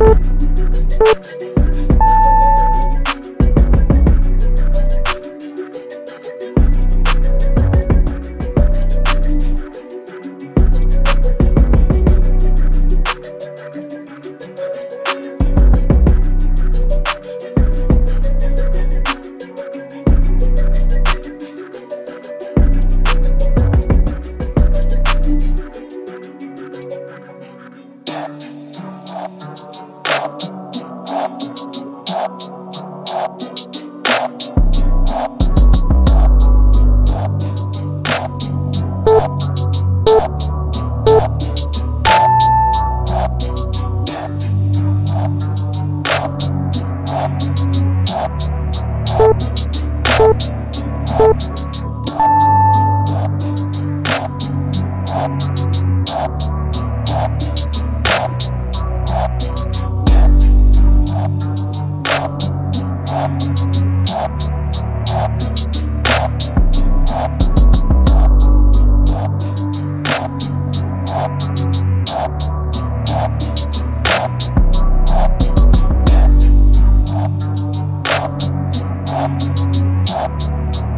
you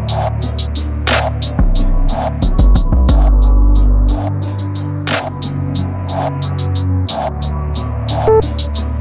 Thank you.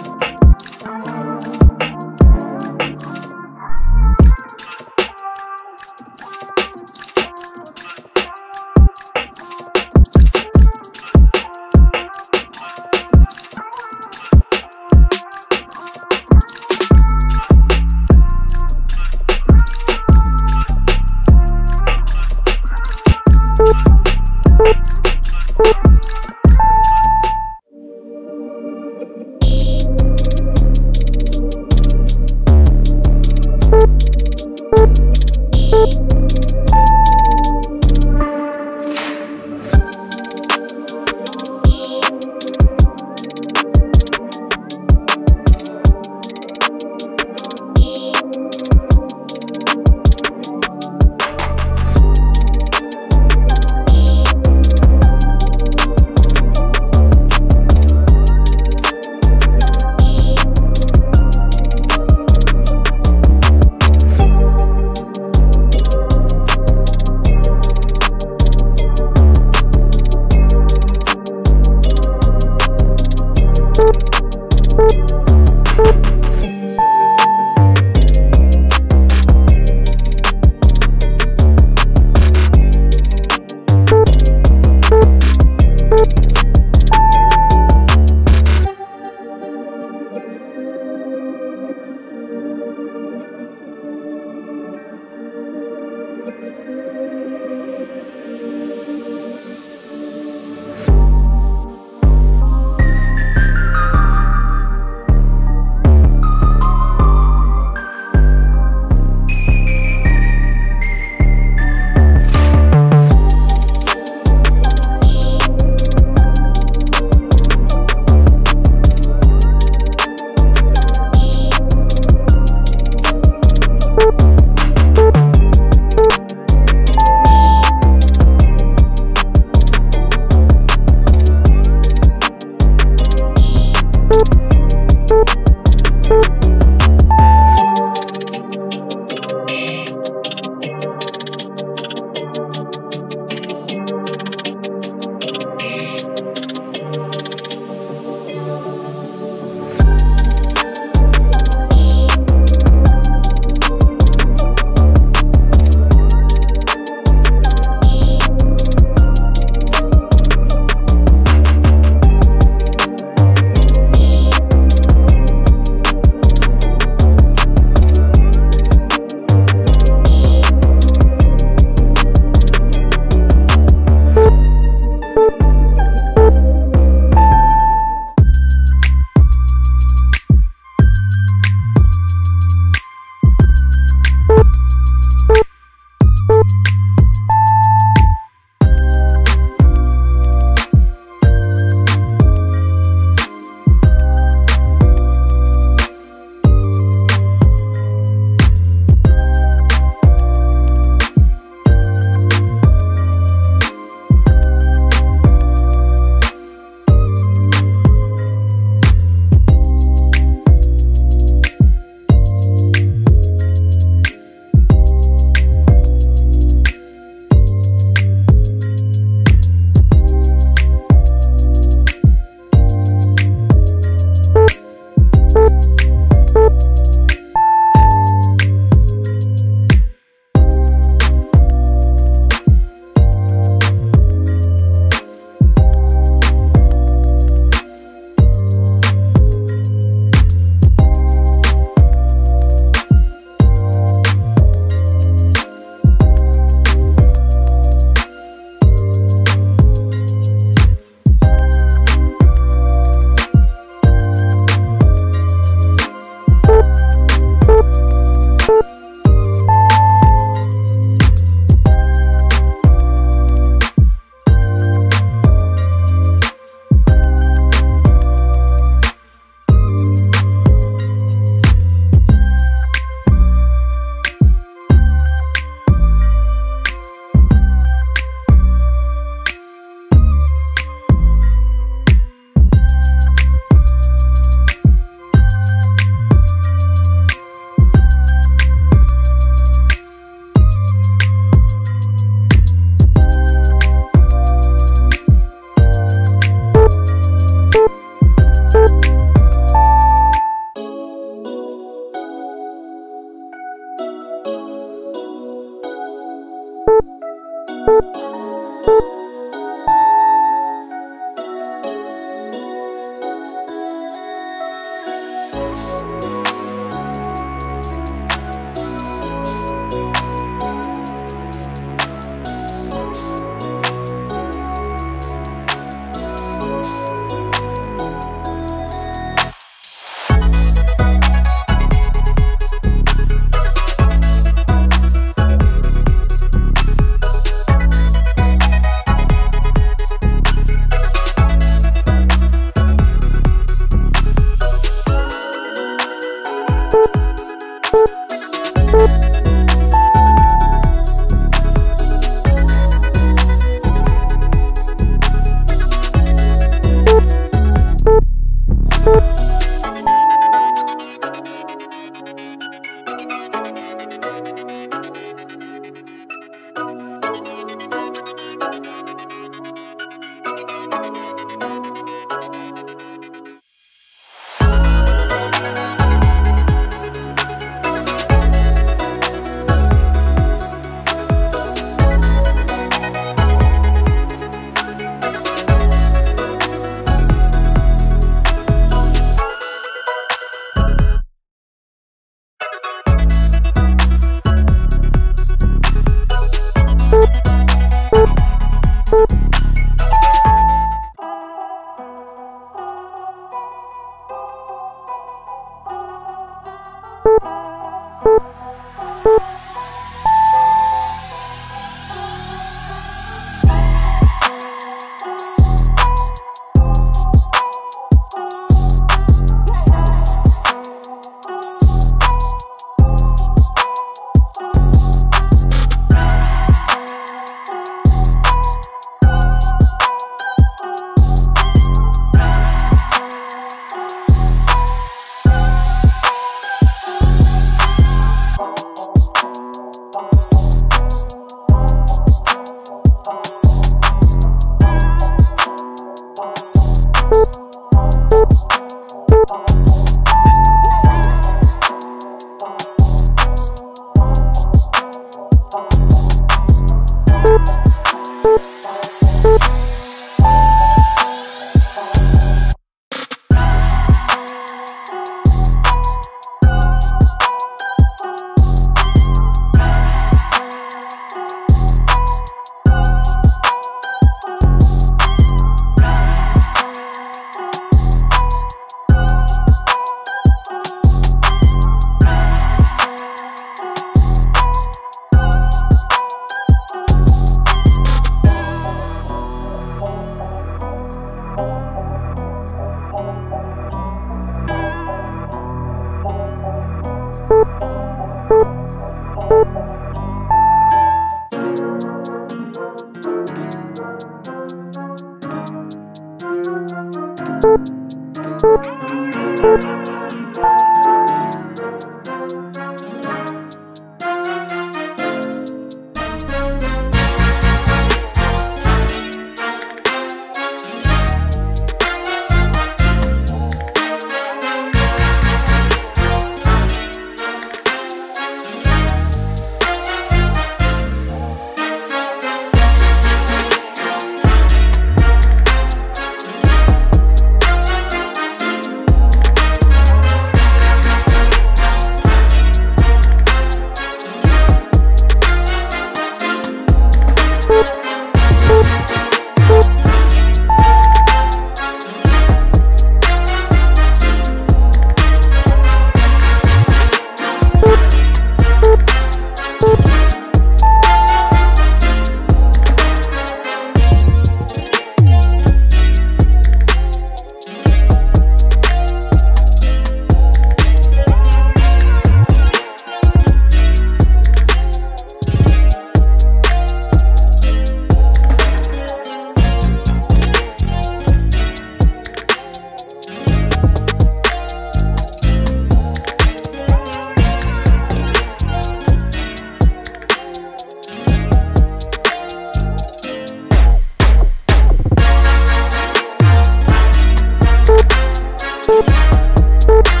You